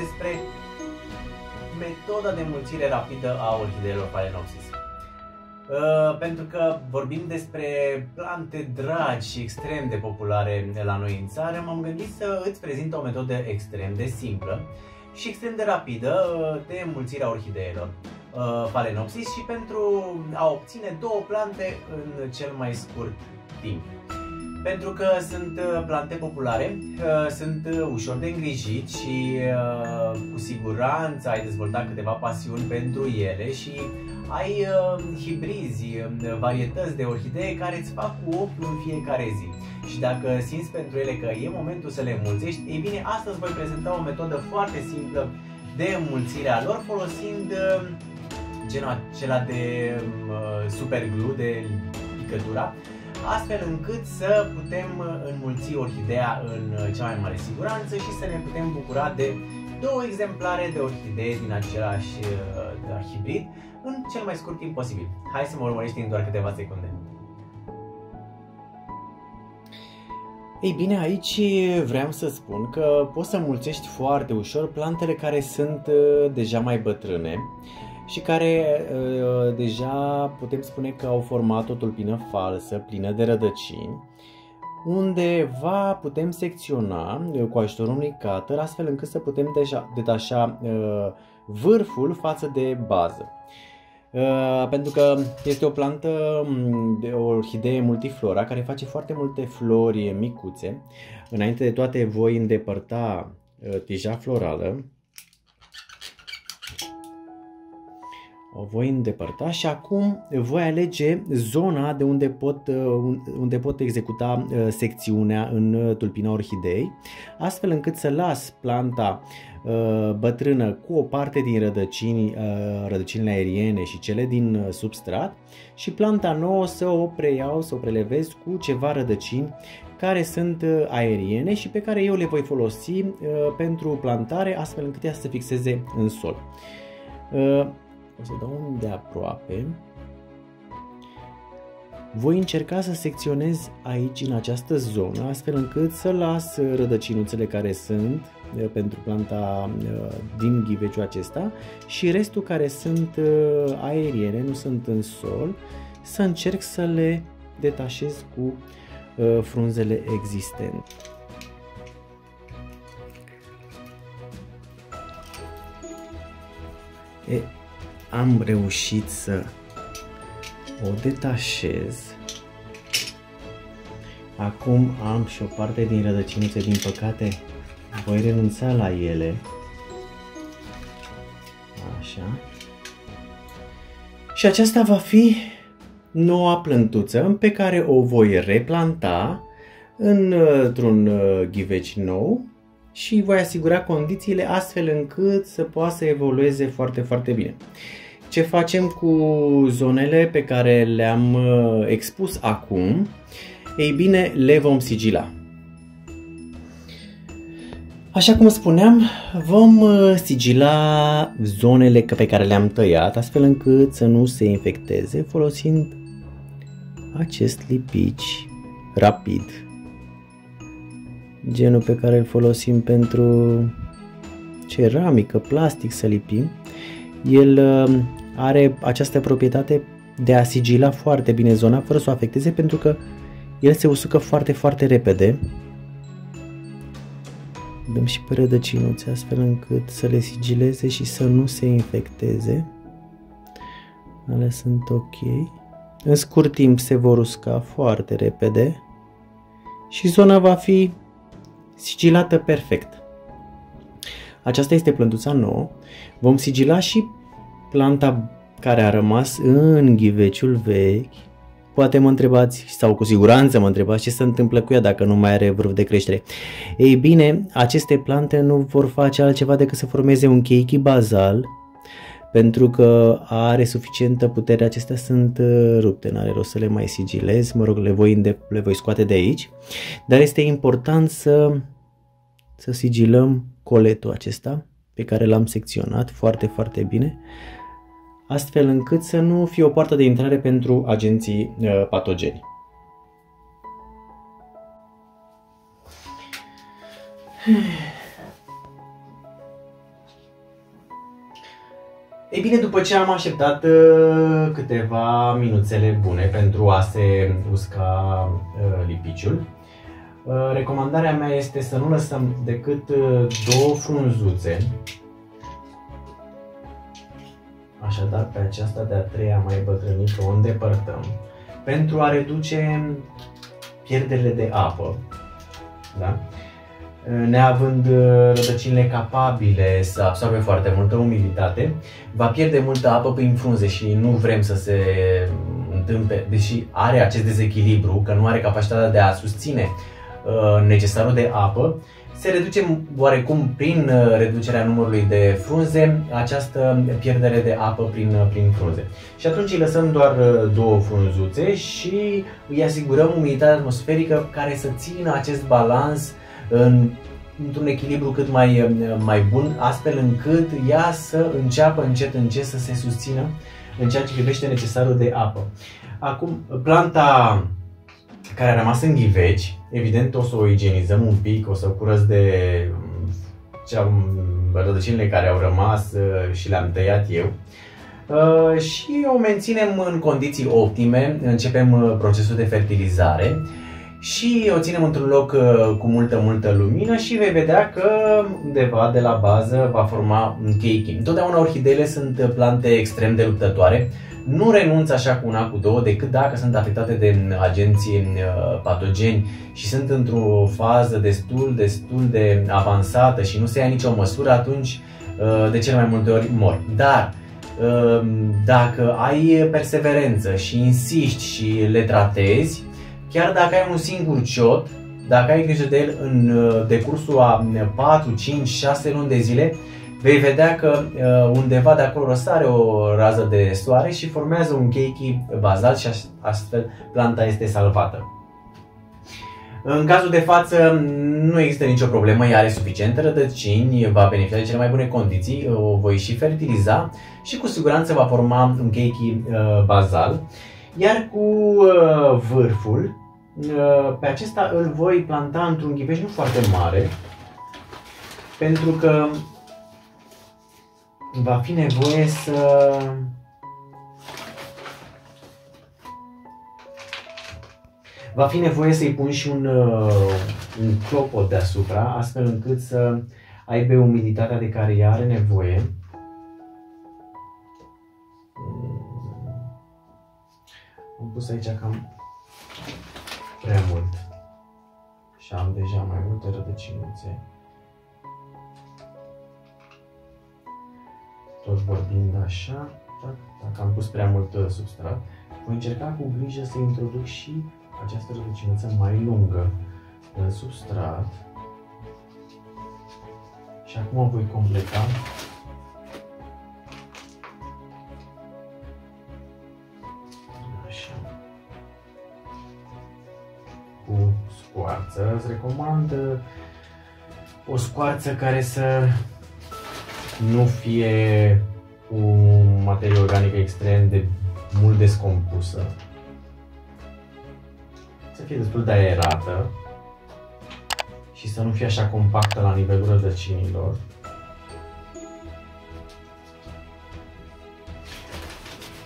despre metoda de mulțire rapidă a orhideelor Phalaenopsis. Uh, pentru că vorbim despre plante dragi și extrem de populare la noi în țară, m-am gândit să îți prezint o metodă extrem de simplă și extrem de rapidă uh, de mulțire a orhideelor uh, Phalaenopsis și pentru a obține două plante în cel mai scurt timp. Pentru că sunt uh, plante populare, uh, sunt uh, ușor de îngrijit și cu siguranță ai dezvoltat câteva pasiuni pentru ele și ai hibrizi, varietăți de orhidee care îți fac cu ochiul în fiecare zi. Și dacă simți pentru ele că e momentul să le mulțești, ei bine, astăzi voi prezenta o metodă foarte simplă de înmulțire a lor folosind genul acela de super glue, de picătura, astfel încât să putem uh, înmulți orhidea în uh, cea mai mare siguranță și să ne putem bucura de două exemplare de orhidee din același uh, hibrid în cel mai scurt timp posibil. Hai să mă urmărești în doar câteva secunde. Ei bine, aici vreau să spun că poți să mulțești foarte ușor plantele care sunt deja mai bătrâne și care uh, deja putem spune că au format o tulpină falsă, plină de rădăcini, undeva putem secționa uh, cu ajutorul unui cutter astfel încât să putem deja, detașa uh, vârful față de bază. Uh, pentru că este o plantă um, de o orhidee multiflora care face foarte multe flori micuțe. Înainte de toate voi îndepărta uh, tija florală o voi îndepărta și acum voi alege zona de unde pot, uh, unde pot executa uh, secțiunea în uh, tulpina orhidei, astfel încât să las planta bătrână cu o parte din rădăcini, rădăcinile aeriene și cele din substrat și planta nouă să o preiau, să o prelevez cu ceva rădăcini care sunt aeriene și pe care eu le voi folosi pentru plantare astfel încât ea să se fixeze în sol. O să dau un de aproape. Voi încerca să secționez aici, în această zonă, astfel încât să las rădăcinuțele care sunt uh, pentru planta uh, din ghiveciul acesta și restul care sunt uh, aeriene, nu sunt în sol, să încerc să le detașez cu frunzele existente. E, am reușit să o detașez. Acum am și o parte din rădăcinuțe, din păcate voi renunța la ele. Așa. Și aceasta va fi noua plântuță pe care o voi replanta într-un uh, ghiveci nou și voi asigura condițiile astfel încât să poată să evolueze foarte, foarte bine. Ce facem cu zonele pe care le-am uh, expus acum? Ei bine, le vom sigila. Așa cum spuneam, vom uh, sigila zonele pe care le-am tăiat, astfel încât să nu se infecteze, folosind acest lipici rapid genul pe care îl folosim pentru ceramică, plastic să lipim, el uh, are această proprietate de a sigila foarte bine zona fără să o afecteze pentru că el se usucă foarte, foarte repede. Dăm și pe rădăcinuțe astfel încât să le sigileze și să nu se infecteze. Ale sunt ok. În scurt timp se vor usca foarte repede și zona va fi sigilată perfect. Aceasta este plântuța nouă. Vom sigila și planta care a rămas în ghiveciul vechi. Poate mă întrebați, sau cu siguranță mă întrebați, ce se întâmplă cu ea dacă nu mai are vârf de creștere. Ei bine, aceste plante nu vor face altceva decât să formeze un cheichi bazal, pentru că are suficientă putere, acestea sunt uh, rupte, n-are rost să le mai sigilez, mă rog, le voi, le voi scoate de aici, dar este important să, să sigilăm coletul acesta pe care l-am secționat foarte, foarte bine, astfel încât să nu fie o poartă de intrare pentru agenții uh, patogeni. Ei bine, după ce am așteptat uh, câteva minuțele bune pentru a se usca uh, lipiciul, uh, recomandarea mea este să nu lăsăm decât uh, două frunzuțe. Așadar, pe aceasta de-a treia mai bătrânică o îndepărtăm pentru a reduce pierderile de apă. Da? neavând uh, rădăcinile capabile să absorbe foarte multă umiditate, va pierde multă apă prin frunze și nu vrem să se întâmple, deși are acest dezechilibru, că nu are capacitatea de a susține uh, necesarul de apă, se reduce oarecum prin uh, reducerea numărului de frunze această pierdere de apă prin, prin frunze. Și atunci îi lăsăm doar două frunzuțe și îi asigurăm umiditatea atmosferică care să țină acest balans în, într-un echilibru cât mai, mai bun, astfel încât ea să înceapă încet încet să se susțină în ceea ce privește necesarul de apă. Acum, planta care a rămas în ghiveci, evident o să o igienizăm un pic, o să curăț de cea, rădăcinile care au rămas uh, și le-am tăiat eu. Uh, și o menținem în condiții optime, începem uh, procesul de fertilizare și o ținem într-un loc uh, cu multă, multă lumină și vei vedea că undeva de la bază va forma un caking. Întotdeauna orhideele sunt plante extrem de luptătoare, nu renunță așa cu una, cu două, decât dacă sunt afectate de agenții uh, patogeni și sunt într-o fază destul, destul de avansată și nu se ia nicio măsură, atunci uh, de cele mai multe ori mor. Dar dacă ai perseverență și insisti și le tratezi, chiar dacă ai un singur ciot, dacă ai grijă de el în uh, decursul a 4, 5, 6 luni de zile, vei vedea că uh, undeva de acolo răsare o rază de soare și formează un keiki bazal și astfel planta este salvată. În cazul de față nu există nicio problemă, ea are suficientă rădăcini, va beneficia de cele mai bune condiții, o voi și fertiliza și cu siguranță va forma un keiki uh, bazal. Iar cu vârful, Uh, pe acesta îl voi planta într-un ghiveș nu foarte mare, pentru că va fi nevoie să va fi nevoie să-i pun și un, uh, un clopot deasupra, astfel încât să aibă umiditatea de care ea are nevoie. Am pus aici cam prea mult și am deja mai multe rădăcinuțe. Tot vorbind așa, dacă am pus prea mult uh, substrat, voi încerca cu grijă să introduc și această rădăcinuță mai lungă în substrat. Și acum o voi completa scoarță. Îți recomand o scoarță care să nu fie un materie organică extrem de mult descompusă. Să fie destul de aerată și să nu fie așa compactă la nivelul rădăcinilor.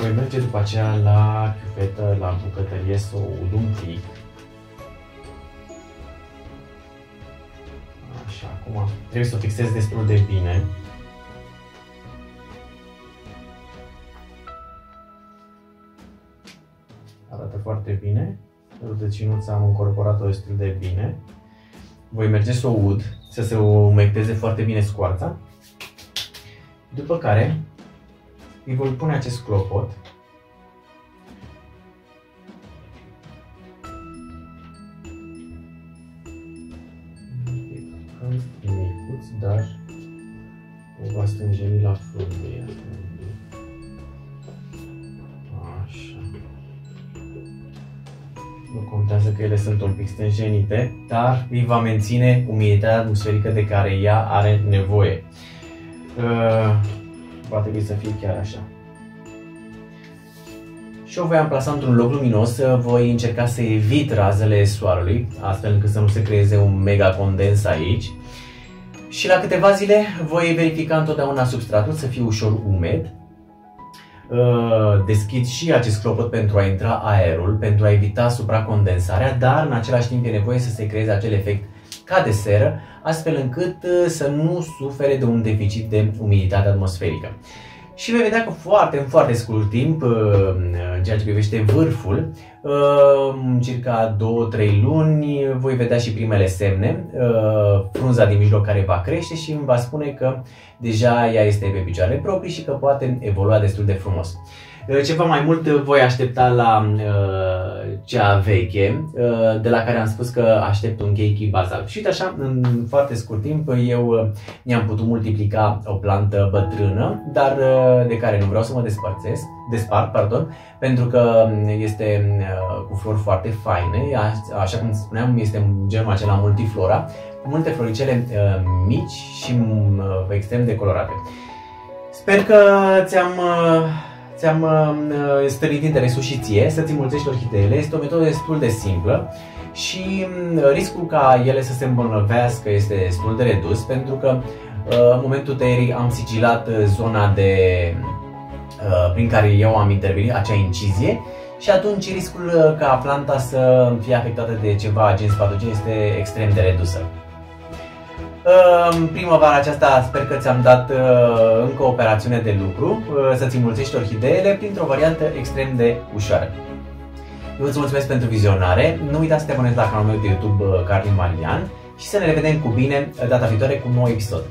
Voi merge după aceea la chiufetă, la bucătărie să o ud un pic Acum trebuie să o fixez destul de bine. Arată foarte bine. Rădăcinuța am încorporat-o destul de bine. Voi merge să o ud, să se umecteze foarte bine scoarța. După care îi voi pune acest clopot o va stânjeni la frunze. Așa. Nu contează că ele sunt un pic stânjenite, dar îi va menține umiditatea atmosferică de care ea are nevoie. Uh, va trebui să fie chiar așa. Și o voi amplasa într-un loc luminos, voi încerca să evit razele soarelui, astfel încât să nu se creeze un mega condens aici Și la câteva zile voi verifica întotdeauna substratul să fie ușor umed. Uh, deschid și acest clopot pentru a intra aerul, pentru a evita supracondensarea, dar în același timp e nevoie să se creeze acel efect ca de seră, astfel încât uh, să nu sufere de un deficit de umiditate atmosferică. Și vei vedea că foarte, în foarte scurt timp, uh, în ceea ce privește vârful, uh, în circa 2-3 luni, voi vedea și primele semne, frunza din mijloc care va crește și îmi va spune că deja ea este pe picioare proprii și că poate evolua destul de frumos. Uh, ceva mai mult uh, voi aștepta la uh, cea veche, uh, de la care am spus că aștept un keiki bazal. Și uite așa, în foarte scurt timp, eu uh, mi-am putut multiplica o plantă bătrână, dar uh, de care nu vreau să mă despărțesc, despart, pardon, pentru că este uh, cu flori foarte faine, aș, așa cum spuneam, este genul acela multiflora, cu multe floricele uh, mici și uh, extrem de colorate. Sper că ți-am uh, ți-am uh, stărit interesul și ție să-ți înmulțești orhideele. Este o metodă destul de simplă și uh, riscul ca ele să se îmbolnăvească este destul de redus pentru că uh, în momentul tăierii am sigilat uh, zona de, uh, prin care eu am intervenit, acea incizie și atunci riscul uh, ca planta să fie afectată de ceva agenți patogeni este extrem de redusă. În primăvara aceasta sper că ți-am dat uh, încă o operațiune de lucru, uh, să-ți înmulțești orhideele printr-o variantă extrem de ușoară. Eu îți mulțumesc pentru vizionare, nu uita să te abonezi la canalul meu de YouTube uh, Carlin Marian și să ne revedem cu bine data viitoare cu un nou episod.